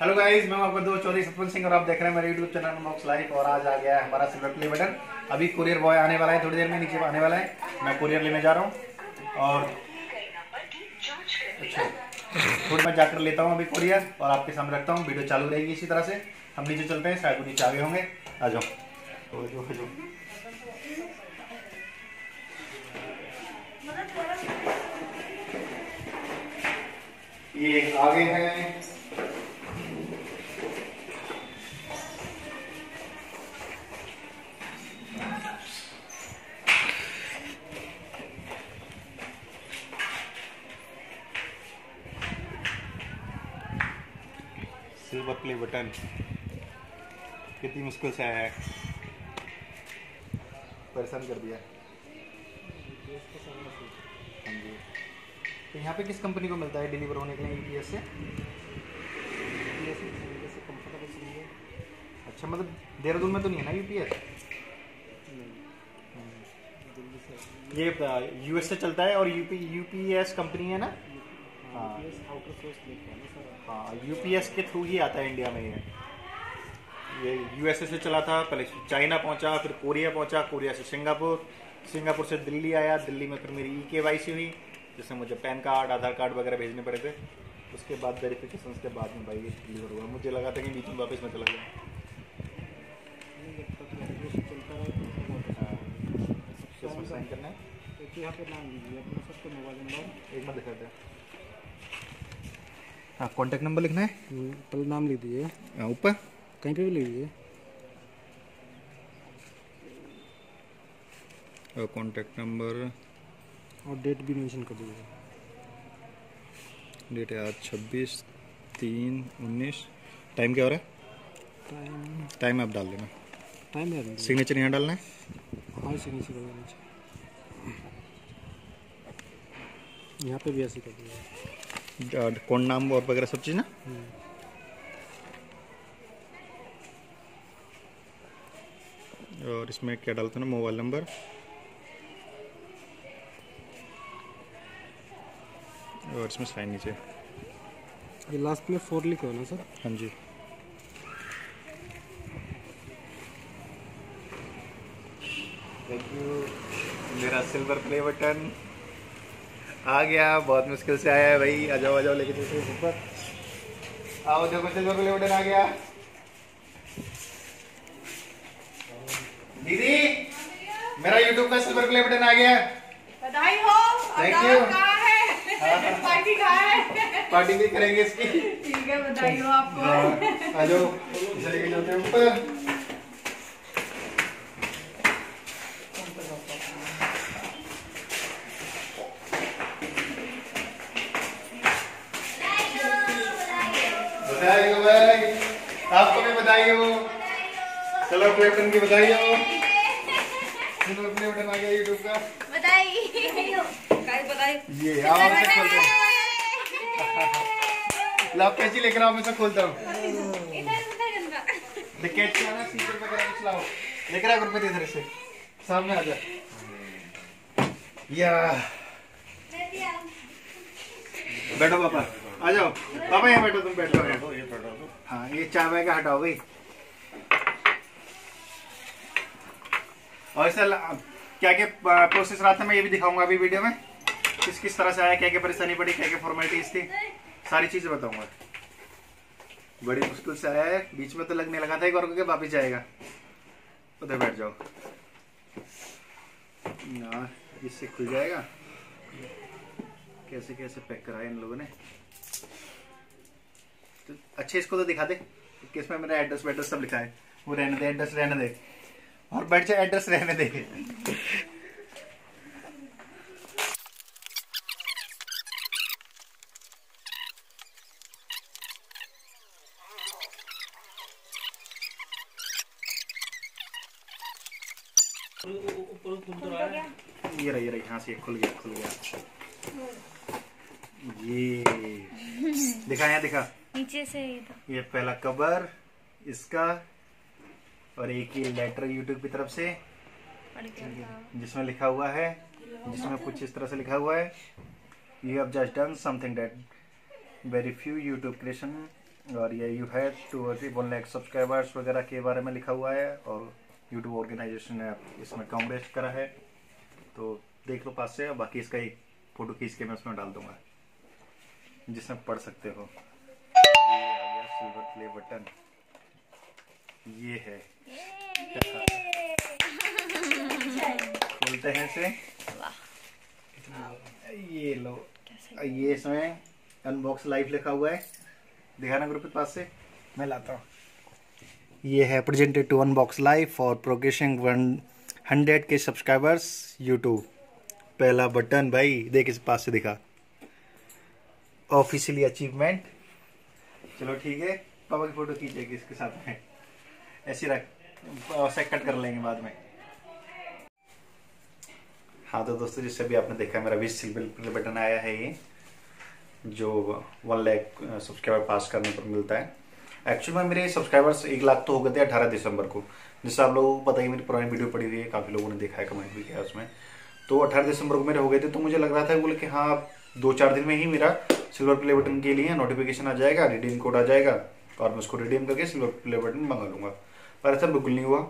Hello guys मैं आपका दोस्त चौधरी सतपन सिंह और आप देख रहे हैं मेरे यूट्यूब चैनल मॉक्स लाइफ और आज आ गया है हमारा सिल्वर प्ले बटन अभी कुरियर बॉय आने वाला है, थोड़ी देर में नीचे आने वाला है। मैं कुरियर लेने जा रहा हूँ और अच्छा थोड़ी मैं जाकर लेता हूँ अभी कुरियर और आपके सामने रखता हूँ। वीडियो चालू रहेगी इसी तरह से। हम नीचे चलते हैं, शायद नीचे आगे होंगे। आ जाओ। तो ये आगे हैं। कितनी मुश्किल से आया है। परेशान कर दिया। हाँ जी। तो यहाँ पे किस कंपनी को मिलता है डिलीवर होने के लिए यूपीएस से? अच्छा मतलब देहरादून में तो नहीं है ना यूपीएस ये यूएस से चलता है और यूपी यूपीएस कंपनी है ना? हाँ। हाँ यूपीएस के थ्रू ही आता है इंडिया में ये। ये यूएसए से चला था पहले चाइना पहुँचा फिर कोरिया पहुँचा कोरिया से सिंगापुर सिंगापुर से दिल्ली आया दिल्ली में फिर मेरी ई के वाई सी हुई जिसमें मुझे पैन कार्ड आधार कार्ड वगैरह भेजने पड़े थे। उसके बाद वेरिफिकेशन के बाद में भाई ये डिलीवर हुआ। मुझे लगा था कि बीच में वापस में चला गया। करना है? यहाँ पे नाम लीजिए अपना सबका मोबाइल नंबर एक बार दिखाते हैं हाँ कॉन्टैक्ट नंबर लिखना है? पहले नाम लिख दीजिए। हाँ, ऊपर। कहीं पे भी लिख दीजिए। कॉन्टैक्ट नंबर और डेट भी मेंशन कर दीजिए। डेट है आज छब्बीस तीन उन्नीस। टाइम क्या हो रहा है? टाइम टाइम आप डाल देना। टाइम सिग्नेचर यहाँ डालना है? हाँ सिग्नेचर चाहिए यहाँ पे भी ऐसे कर दीजिए। कौन नाम और वगैरह सब चीज़ ना? और इसमें क्या डालते हैं ना? Mobile number. और इसमें साइन नीचे। ये लास्ट में फोर लिखो ना सर हाँ जी। थैंक यू मेरा सिल्वर प्ले बटन आ गया बहुत मुश्किल से आया है भाई। आ जाओ आ जाओ लेके चलते हैं ऊपर। आओ देखो प्ले बटन आ गया। दीदी मेरा यूट्यूब का सिल्वर प्ले बटन आ गया। बधाई हो। You. कहाँ है? पार्टी कहाँ है? पार्टी भी करेंगे इसकी। ठीक है बधाई हो आपको। हाँ, आ जाओ। चलते हैं ऊपर। बटन की बधाई हो चलो प्ले बटन आ गया यूट्यूब का। बधाई काय बधाई ये आओ आप से खोलते हैं। लो आप कैसी लेकर आओ मैं से खोलता हूँ। इधर उधर गंदा विकेट क्या ना सीकर वगैरह कुछ लाओ। लेकर आ गुरप्रीत इधर से। सामने आ जा। या। बैठो पापा। आ जाओ। पापा यहाँ बैठो तुम बैठो। हाँ ये चाय का हटाओ भाई। और इसे क्या क्या प्रोसेस रहा था मैं ये भी दिखाऊँगा अभी वीडियो में। किस किस तरह से आया, क्या क्या परेशानी पड़ी, क्या क्या फॉर्मेलिटीज थी सारी चीज़ें बताऊँगा। बड़ी मुश्किल से आया है, बीच में तो लगने लगा था, एक बार के वापिस जाएगा। उधर बैठ जाओ। ना, इससे खुल जाएगा? कैसे कैसे पैक कराया इन लोगों ने? तो अच्छे, इसको तो दिखा दे कि इसमें मेरा एड्रेस वेड्रेस सब लिखा है। वो रहने दे एड्रेस रहने दे। और बैठ जाए एड्रेस रहने दे। ये रही ये रही हाँ से खुल गया खुल गया। ये दिखा यहाँ दिखा। नीचे से ये तो। ये पहला कवर इसका और एक ये लेटर यूट्यूब की तरफ़ से। जिसमें लिखा हुआ है जिसमें कुछ इस तरह से लिखा हुआ है you have just done something that very few YouTube creation और ये यू है टू वन लैक सब्सक्राइबर्स वगैरह के बारे में लिखा हुआ है और यूट्यूब ऑर्गेनाइजेशन ने इसमें कॉन्ग्रेस करा है। तो देख लो पास से बाकी इसका एक फ़ोटो खींच के मैं उसमें डाल दूँगा जिसमें पढ़ सकते हो। ये सिल्वर प्ले बटन ये है। खोलते हैं इसे। ये लो। ये इसमें अनबॉक्स लाइव लिखा हुआ है। दिखाना ग्रुप के पास से। मैं लाता हूँ। ये है presented to unbox live for progressing one hundred के सब्सक्राइबर्स यूट्यूब पहला बटन भाई देख इस पास से दिखा। ऑफिशियली अचीवमेंट चलो ठीक है। पापा की फ़ोटो खींचेगी इसके साथ में। ऐसी रख कट कर लेंगे बाद में। हाँ तो दोस्तों, जैसे भी आपने देखा, मेरा बीस सिल्वर बटन आया है ये, जो वन लैख सब्सक्राइबर पास करने पर मिलता है। एक्चुअल में मेरे सब्सक्राइबर्स एक लाख तो हो गए थे अठारह दिसंबर को। जिससे आप लोगों को पता ही मेरी पुरानी वीडियो पड़ी हुई है, काफ़ी लोगों ने देखा है कमेंट भी किया उसमें। तो अठारह दिसंबर को मेरे हो गए थे तो मुझे लग रहा था बोले कि हाँ दो चार दिन में ही मेरा सिल्वर प्ले बटन के लिए नोटिफिकेशन आ जाएगा रिडीम कोड आ जाएगा, और मैं उसको रिडीम करके सिल्वर प्ले बटन मंगा लूँगा। पर ऐसा बिल्कुल नहीं हुआ।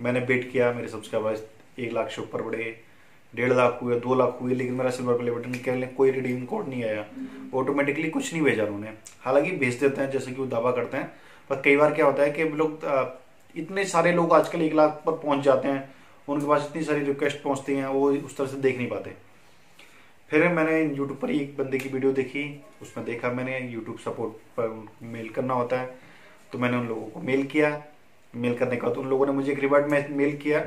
मैंने वेट किया, मेरे सब्सक्राइबर्स एक लाख से ऊपर बढ़े, डेढ़ लाख हुए, दो लाख हुए, लेकिन मेरा सिल्वर प्ले बटन के लिए कोई रिडीम कोड नहीं आया। ऑटोमेटिकली कुछ नहीं भेजा उन्होंने। हालाँकि भेज देते हैं, जैसे कि वो दावा करते हैं, पर कई बार क्या होता है कि लोग इतने सारे लोग आजकल एक लाख पर पहुँच जाते हैं, उनके पास इतनी सारी रिक्वेस्ट पहुँचती हैं, वो उस तरह से देख नहीं पाते। फिर मैंने यूट्यूब पर एक बंदे की वीडियो देखी, उसमें देखा मैंने यूट्यूब सपोर्ट पर मेल करना होता है तो मैंने उन लोगों को मेल किया। मेल करने का तो उन लोगों ने मुझे एक रिवार्ड में मेल किया,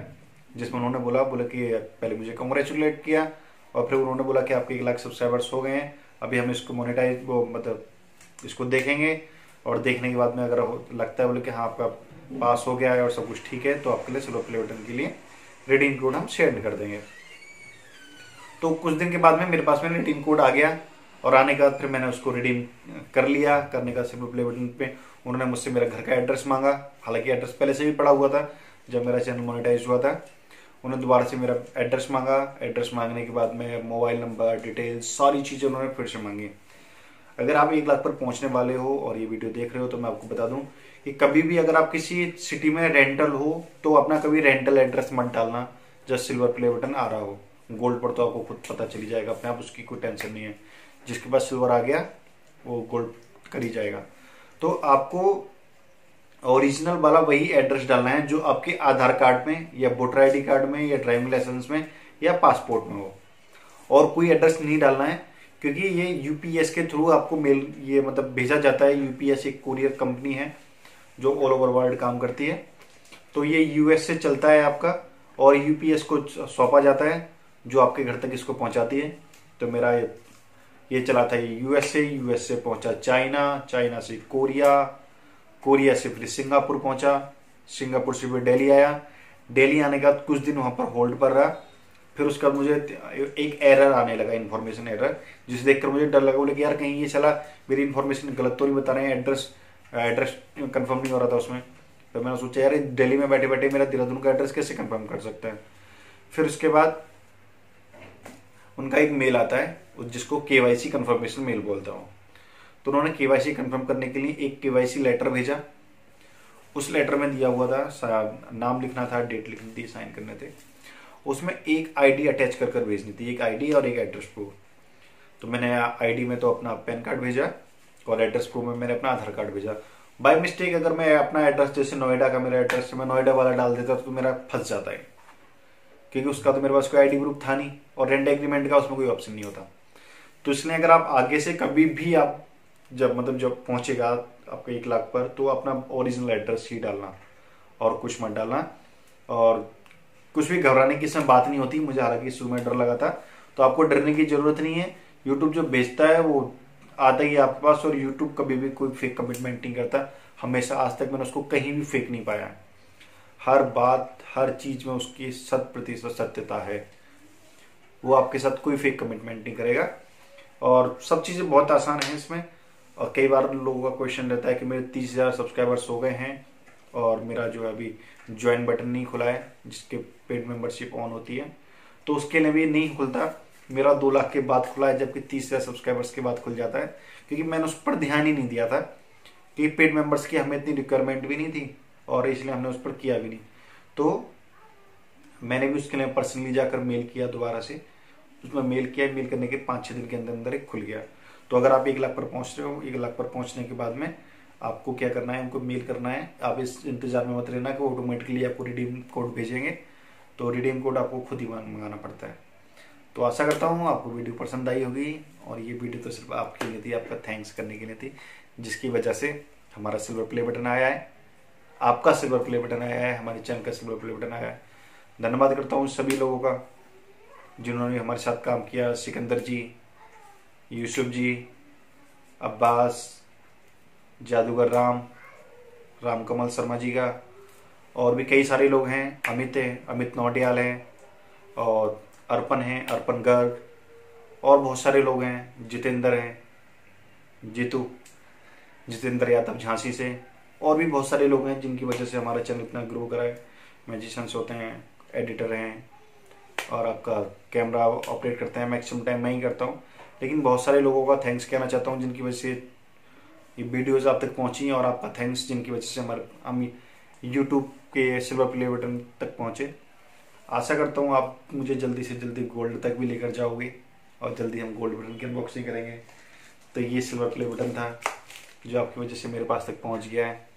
जिसमें उन्होंने बोला बोला कि पहले मुझे कॉन्ग्रेचुलेट किया और फिर उन्होंने बोला कि आपके एक लाख सब्सक्राइबर्स हो गए हैं। अभी हम इसको मोनेटाइज वो मतलब इसको देखेंगे और देखने के बाद में अगर लगता है बोले कि हाँ आपका पास हो गया है और सब कुछ ठीक है तो आपके लिए स्लो प्ले बटन के लिए रिडीम कोड हम शेयर कर देंगे। तो कुछ दिन के बाद में मेरे पास में रिडीम कोड आ गया। और आने के बाद फिर मैंने उसको रिडीम कर लिया। करने का सिर्फ़ प्ले बटन पे उन्होंने मुझसे मेरा घर का एड्रेस मांगा। हालाँकि एड्रेस पहले से भी पड़ा हुआ था, जब मेरा चैनल मोनेटाइज हुआ था। उन्होंने दोबारा से मेरा एड्रेस मांगा। एड्रेस मांगने के बाद में मोबाइल नंबर डिटेल्स सारी चीज़ें उन्होंने फिर से मांगी। अगर आप एक लाख पर पहुँचने वाले हो और ये वीडियो देख रहे हो तो मैं आपको बता दूँ कि कभी भी अगर आप किसी सिटी में रेंटल हो तो अपना कभी रेंटल एड्रेस मत डालना, जब सिल्वर प्ले बटन आ रहा हो। गोल्ड पर तो आपको खुद पता चली जाएगा, अपने आप उसकी कोई टेंशन नहीं है। जिसके पास सिल्वर आ गया वो गोल्ड कर ही जाएगा। तो आपको ओरिजिनल वाला वही एड्रेस डालना है जो आपके आधार कार्ड में या वोटर आईडी कार्ड में या ड्राइविंग लाइसेंस में या पासपोर्ट में हो। और कोई एड्रेस नहीं डालना है क्योंकि ये यूपीएस के थ्रू आपको मेल ये मतलब भेजा जाता है। यूपीएस एक कुरियर कंपनी है जो ऑल ओवर वर्ल्ड काम करती है। तो ये यूएस से चलता है आपका और यूपीएस को सौंपा जाता है जो आपके घर तक इसको पहुंचाती है। तो मेरा ये, ये चला था यूएसए यूएसए पहुँचा चाइना चाइना से कोरिया कोरिया से फिर सिंगापुर पहुँचा, सिंगापुर से फिर दिल्ली आया। दिल्ली आने के बाद कुछ दिन वहाँ पर होल्ड पर रहा। फिर उसके बाद मुझे एक एरर आने लगा इन्फॉर्मेशन एरर जिसे देखकर मुझे डर लगा। बोले कि यार, कहीं ये चला, मेरी इन्फॉर्मेशन गलत तो नहीं बता रहे हैं एड्रेस एड्रेस कंफर्म नहीं हो रहा था उसमें। तो मैंने सोचा, यार, दिल्ली में बैठे बैठे मेरा देहरादून का एड्रेस कैसे कंफर्म कर सकते हैं? फिर उसके बाद उनका एक मेल आता है जिसको केवाईसी कंफर्मेशन मेल बोलता हूँ। तो उन्होंने केवाईसी कंफर्म करने के लिए एक केवाईसी लेटर भेजा। उस लेटर में दिया हुआ था नाम लिखना था डेट लिखनी थी साइन करने थे। उसमें एक आईडी अटैच कर कर भेजनी थी, एक आईडी और एक एड्रेस प्रूफ तो मैंने आईडी में तो अपना पैन कार्ड भेजा और एड्रेस प्रूफ में मैंने अपना आधार कार्ड भेजा। बाय मिस्टेक अगर मैं अपना एड्रेस जैसे नोएडा का मेरा एड्रेस मैं नोएडा वाला डाल देता तो मेरा फंस जाता है। क्योंकि उसका तो मेरे पास कोई आईडी प्रूफ था नहीं और रेंट एग्रीमेंट का उसमें कोई ऑप्शन नहीं होता। तो इसलिए अगर आप आगे से कभी भी आप जब मतलब जब पहुंचेगा आपके एक लाख पर तो अपना ओरिजिनल एड्रेस ही डालना और कुछ मत डालना। और कुछ भी घबराने की इसमें बात नहीं होती, मुझे हालाँकि शुरू में डर लगा था। तो आपको डरने की ज़रूरत नहीं है। यूट्यूब जो बेचता है, वो आता ही आपके पास और यूट्यूब कभी भी कोई फेक कमिटमेंट नहीं करता। हमेशा आज तक मैंने उसको कहीं भी फेक नहीं पाया। हर बात, हर चीज़ में उसकी शत प्रतिशत सत्यता है। वो आपके साथ कोई फेक कमिटमेंट नहीं करेगा। और सब चीज़ें बहुत आसान है इसमें। और कई बार लोगों का क्वेश्चन रहता है कि मेरे तीस हज़ार सब्सक्राइबर्स हो गए हैं और मेरा जो है अभी ज्वाइन बटन नहीं खुला है, जिसके पेड मेंबरशिप ऑन होती है। तो उसके लिए भी नहीं खुलता। मेरा दो लाख के बाद खुला है, जबकि तीस हज़ार सब्सक्राइबर्स के बाद खुल जाता है। क्योंकि मैंने उस पर ध्यान ही नहीं दिया था कि पेड मेंबर्स की हमें इतनी रिक्वायरमेंट भी नहीं थी और इसलिए हमने उस पर किया भी नहीं। तो मैंने भी उसके लिए पर्सनली जाकर मेल किया दोबारा से। उसमें मेल किया, मेल करने के पाँच छः दिन के अंदर अंदर एक खुल गया। तो अगर आप एक लाख पर पहुँच रहे हो, एक लाख पर पहुँचने के बाद में आपको क्या करना है, उनको मेल करना है। आप इस इंतज़ार में मत रहना कि ऑटोमेटिकली आपको रिडीम कोड भेजेंगे। तो रिडीम कोड आपको खुद ही मंगाना पड़ता है। तो आशा करता हूँ आपको वीडियो पसंद आई होगी और ये वीडियो तो सिर्फ़ आपके लिए थी, आपका थैंक्स करने के लिए थी, जिसकी वजह से हमारा सिल्वर प्ले बटन आया है। आपका सिल्वर प्ले बटन आया है, हमारे चैनल का सिल्वर प्ले बटन आया है। धन्यवाद करता हूँ सभी लोगों का। जिन्होंने हमारे साथ काम किया, सिकंदर जी, यूसुफ जी, अब्बास, जादूगर राम राम कमल शर्मा जी का, और भी कई सारे लोग हैं, अमित हैं, अमित नौटियाल हैं, और अर्पण हैं, अर्पण गर्ग, और बहुत सारे लोग हैं, जितेंद्र हैं, जीतू, जितेंद्र यादव झांसी से, और भी बहुत सारे लोग हैं जिनकी वजह से हमारा चैनल इतना ग्रो करा है मैजिशंस होते हैं, एडिटर हैं और आपका कैमरा ऑपरेट करते हैं मैक्सिमम टाइम मैं ही करता हूँ। लेकिन बहुत सारे लोगों का थैंक्स कहना चाहता हूँ, जिनकी वजह से ये वीडियोज़ आप तक पहुँची और आपका थैंक्स जिनकी वजह से हमारे, हम यूट्यूब के सिल्वर प्ले बटन तक पहुँचे। आशा करता हूँ आप मुझे जल्दी से जल्दी गोल्ड तक भी लेकर जाओगे और जल्दी हम गोल्ड बटन की अनबॉक्सिंग करेंगे। तो ये सिल्वर प्ले बटन था, जो आपकी वजह से मेरे पास तक पहुँच गया है।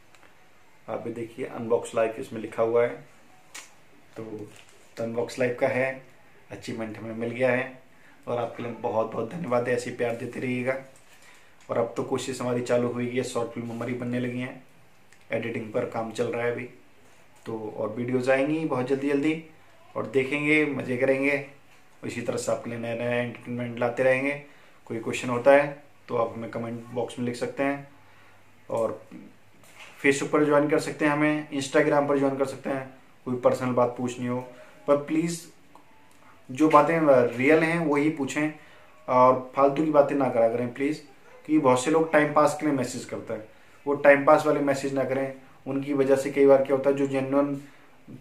आप भी देखिए अनबॉक्स लाइफ इसमें लिखा हुआ है। तो अनबॉक्स लाइफ का है। अचीवमेंट हमें मिल गया है। और आपके लिए बहुत बहुत धन्यवाद है। ऐसे प्यार देते रहिएगा। और अब तो कोशिश हमारी चालू हुई है। शॉर्ट फ़िल्म हमारी बनने लगी हैं। एडिटिंग पर काम चल रहा है अभी। तो और वीडियोज़ आएँगी बहुत जल्दी जल्दी। और देखेंगे, मज़े करेंगे। इसी तरह से आपके लिए नया नया एंटरटेनमेंट लाते रहेंगे। कोई क्वेश्चन होता है तो आप हमें कमेंट बॉक्स में लिख सकते हैं। और फेसबुक पर ज्वाइन कर सकते हैं हमें। इंस्टाग्राम पर ज्वाइन कर सकते हैं। कोई पर्सनल बात पूछनी हो पर प्लीज़ जो बातें रियल हैं वही पूछें और फालतू की बातें ना करा करें प्लीज़ क्योंकि बहुत से लोग टाइम पास के लिए मैसेज करते हैं। वो टाइम पास वाले मैसेज ना करें, उनकी वजह से कई बार क्या होता है, जो जेन्युन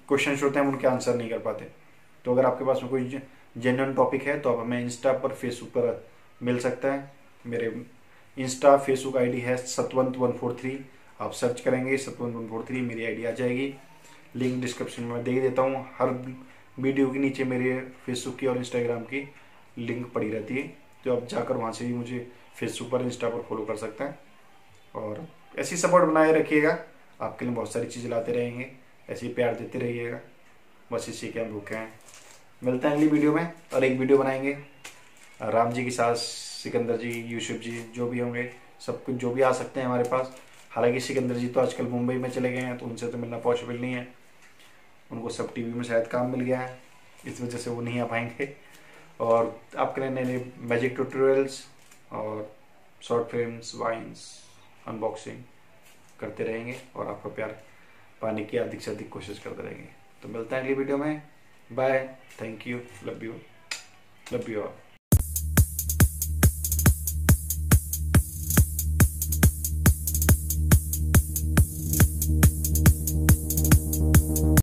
क्वेश्चन होते हैं उनके आंसर नहीं कर पाते। तो अगर आपके पास में कोई जेन्युन टॉपिक है तो आप हमें इंस्टा पर फेसबुक पर मिल सकता है। मेरे इंस्टा फेसबुक आईडी है सतवंत वन फोर थ्री। आप सर्च करेंगे सतवंत वन फोर थ्री, मेरी आईडी आ जाएगी। लिंक डिस्क्रिप्शन में दे देता हूँ। हर वीडियो के नीचे मेरे फेसबुक की और इंस्टाग्राम की लिंक पड़ी रहती है। तो आप जाकर वहाँ से भी मुझे फेसबुक पर इंस्टा पर फॉलो कर सकते हैं। और ऐसी सपोर्ट बनाए रखिएगा। आपके लिए बहुत सारी चीज़ें लाते रहेंगे। ऐसे ही प्यार देते रहिएगा। बस इसी के हम भूखे हैं। मिलते हैं अगली वीडियो में और एक वीडियो बनाएँगे। राम जी की सास सिकंदर जी, यूसुफ जी, जो भी होंगे, सब कुछ जो भी आ सकते हैं हमारे पास। हालाँकि सिकंदर जी तो आजकल मुंबई में चले गए हैं तो उनसे तो मिलना पॉसिबल नहीं है। उनको सब टीवी में शायद काम मिल गया है। इस वजह से वो नहीं आ पाएँगे। और आपके नए नए मैजिक ट्यूटोरियल्स और शॉर्ट फिल्म्स वाइन्स अनबॉक्सिंग करते रहेंगे और आपका प्यार पाने की अधिक से अधिक कोशिश करते रहेंगे। तो मिलते हैं अगली वीडियो में। Bye thank you love you love you all